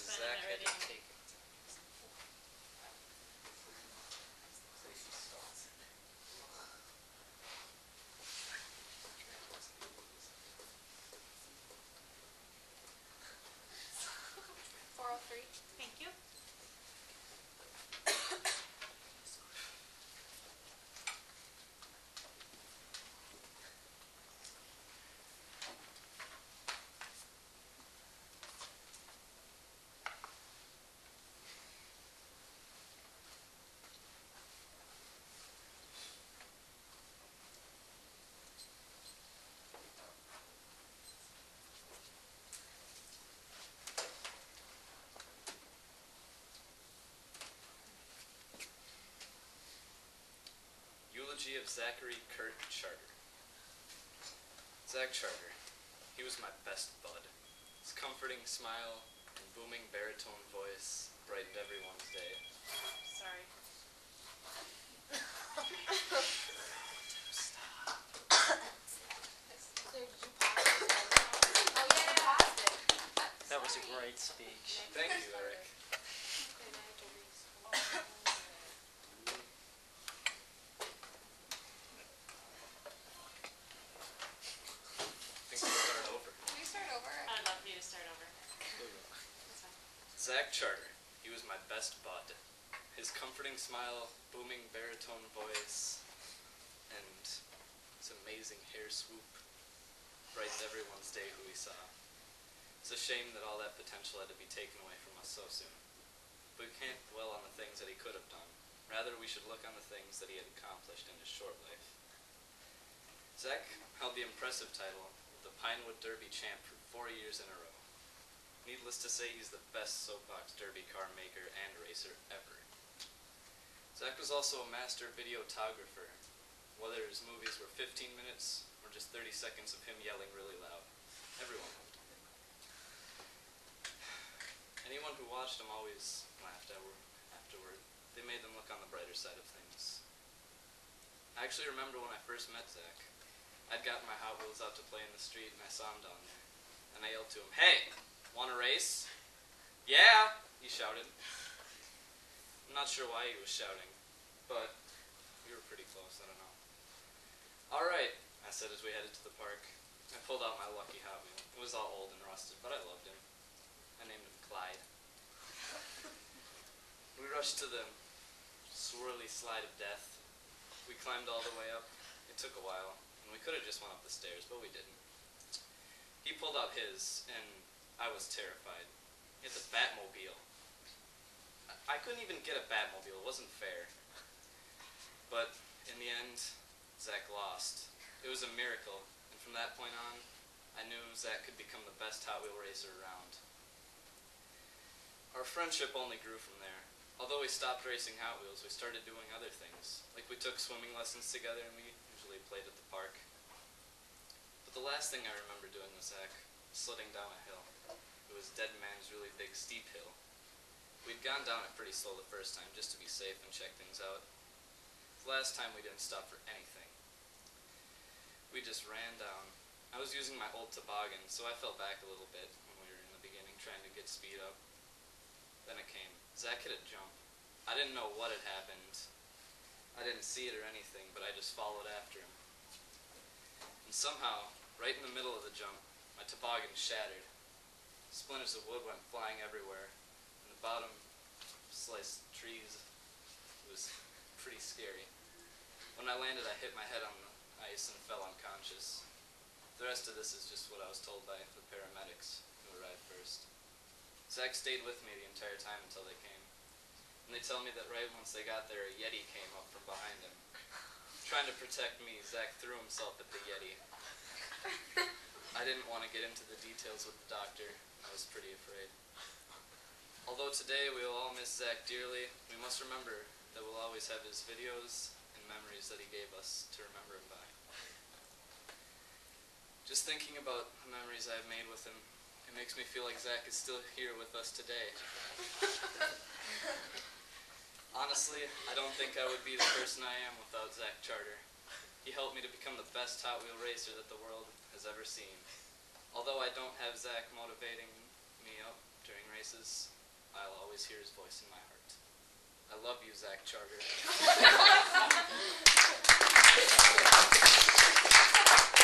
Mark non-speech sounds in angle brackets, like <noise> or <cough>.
It's fine, I'm had ready. to take it. Four oh three. Thank you. Eulogy of Zachary Kurt Charter. Zach Charter. He was my best bud. His comforting smile and booming baritone voice brightened everyone's day. Sorry. <laughs> Claire, did you pause it? Oh, yeah, I paused it. That was a Sorry. great speech. Thank you, Eric. Okay, now I have to re- I think we'll start over. Can we start over? I'd love for you to start over. That's fine. Zach Charter. He was my best bud. His comforting smile, booming baritone voice, and his amazing hair swoop brightened everyone's day who he saw. It's a shame that all that potential had to be taken away from us so soon. But we can't dwell on the things that he could have done. Rather, we should look on the things that he had accomplished in his short life. Zach held the impressive title of the Pinewood Derby champ for four years in a row. Needless to say, he's the best soapbox derby car maker and racer ever. Zach was also a master videographer, whether his movies were 15 minutes or just 30 seconds of him yelling really loud. Everyone loved him. Anyone who watched him always laughed after- afterward. They made them look on the brighter side of things. I actually remember when I first met Zach. I'd gotten my Hot Wheels out to play in the street and I saw him down there. And I yelled to him, Hey, want a race? Yeah, he shouted. I'm not sure why he was shouting, but we were pretty close, I don't know. Alright, I said as we headed to the park. I pulled out my lucky Hot Wheel. It was all old and rusted, but I loved him. I named him Clyde. <laughs> We rushed to the swirly slide of death. We climbed all the way up. It took a while, and we could have just went up the stairs, but we didn't. He pulled out his, and I was terrified. He had the Batmobile. I- couldn't even get a Batmobile. It wasn't fair. But in the end, Zach lost. It was a miracle, and from that point on, I knew Zach could become the best Hot Wheel racer around. Our friendship only grew from there. Although we stopped racing Hot Wheels, we started doing other things. Like we took swimming lessons together and we usually played at the park. But the last thing I remember doing with Zach sledding down a hill. It was Dead Man's really big steep hill. We'd gone down it pretty slow the first time just to be safe and check things out. The last time we didn't stop for anything. We just ran down. I was using my old toboggan, so I fell back a little bit when we were in the beginning trying to get speed up. Then it came. Zach hit a jump. I didn't know what had happened. I didn't see it or anything, but I just followed after him. And somehow, right in the middle of the jump, my toboggan shattered. Splinters of wood went flying everywhere, and the bottom sliced trees. It was <laughs> pretty scary. When I landed, I hit my head on the ice and fell unconscious. The rest of this is just what I was told by the paramedics who arrived first. Zach stayed with me the entire time until they came. And they tell me that right once they got there, a Yeti came up from behind him. Trying to protect me, Zach threw himself at the Yeti. <laughs> I didn't want to get into the details with the doctor. I was pretty afraid. Although today we will all miss Zach dearly, we must remember that we'll always have his videos and memories that he gave us to remember him by. Just thinking about the memories I've made with him, it makes me feel like Zach is still here with us today. <laughs> Honestly, I don't think I would be the person I am without Zach Charter. He helped me to become the best Hot Wheel racer that the world has ever seen. Although I don't have Zach motivating me up during races, I'll always hear his voice in my heart. I love you, Zach Charter. <laughs> <laughs>